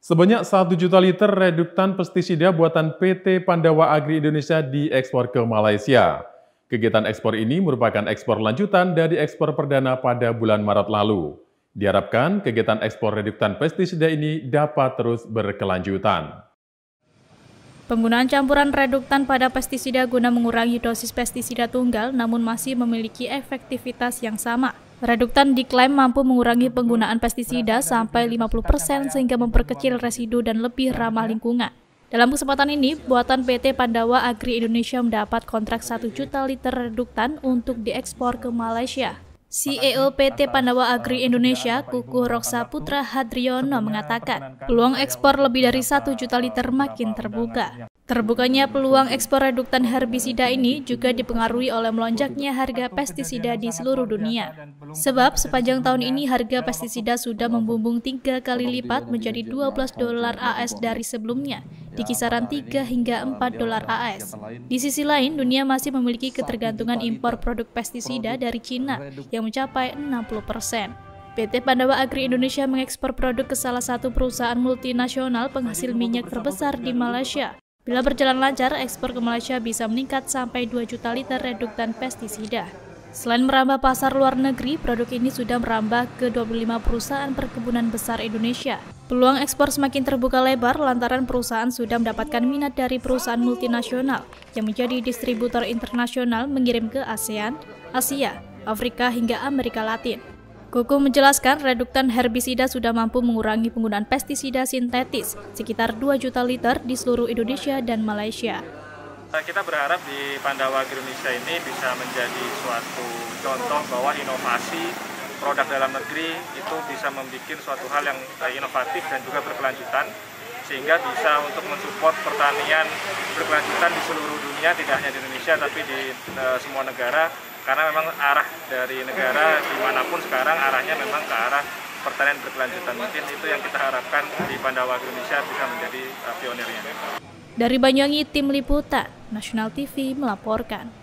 Sebanyak 1 juta liter reduktan pestisida buatan PT Pandawa Agri Indonesia diekspor ke Malaysia. Kegiatan ekspor ini merupakan ekspor lanjutan dari ekspor perdana pada bulan Maret lalu. Diharapkan kegiatan ekspor reduktan pestisida ini dapat terus berkelanjutan. Penggunaan campuran reduktan pada pestisida guna mengurangi dosis pestisida tunggal namun masih memiliki efektivitas yang sama. Reduktan diklaim mampu mengurangi penggunaan pestisida sampai 50% sehingga memperkecil residu dan lebih ramah lingkungan. Dalam kesempatan ini, buatan PT Pandawa Agri Indonesia mendapat kontrak 1 juta liter reduktan untuk diekspor ke Malaysia. CEO PT Pandawa Agri Indonesia, Kukuh Roksa Putra Hadriono mengatakan, peluang ekspor lebih dari 1 juta liter makin terbuka. Terbukanya peluang ekspor reduktan herbisida ini juga dipengaruhi oleh melonjaknya harga pestisida di seluruh dunia. Sebab sepanjang tahun ini harga pestisida sudah membumbung tiga kali lipat menjadi 12 dolar AS dari sebelumnya, di kisaran 3 hingga 4 dolar AS. Di sisi lain, dunia masih memiliki ketergantungan impor produk pestisida dari Cina yang mencapai 60 persen. PT Pandawa Agri Indonesia mengekspor produk ke salah satu perusahaan multinasional penghasil minyak terbesar di Malaysia, Bila berjalan lancar, ekspor ke Malaysia bisa meningkat sampai 2 juta liter reduktan pestisida. Selain merambah pasar luar negeri, produk ini sudah merambah ke 25 perusahaan perkebunan besar Indonesia. Peluang ekspor semakin terbuka lebar lantaran perusahaan sudah mendapatkan minat dari perusahaan multinasional yang menjadi distributor internasional mengirim ke ASEAN, Asia, Afrika hingga Amerika Latin. Kuku menjelaskan reduktan herbisida sudah mampu mengurangi penggunaan pestisida sintetis sekitar 2 juta liter di seluruh Indonesia dan Malaysia. Kita berharap di Pandawa Indonesia ini bisa menjadi suatu contoh bahwa inovasi produk dalam negeri itu bisa membuat suatu hal yang inovatif dan juga berkelanjutan sehingga bisa untuk mensupport pertanian berkelanjutan di seluruh dunia tidak hanya di Indonesia tapi di uh, semua negara karena memang arah dari negara di mana pun sekarang arahnya memang ke arah pertanian berkelanjutan mungkin itu yang kita harapkan di Pandawa Indonesia bisa menjadi uh, pionirnya. Dari Banyuwangi, tim liputan Nasional TV melaporkan.